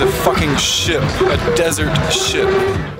a fucking ship, a desert ship.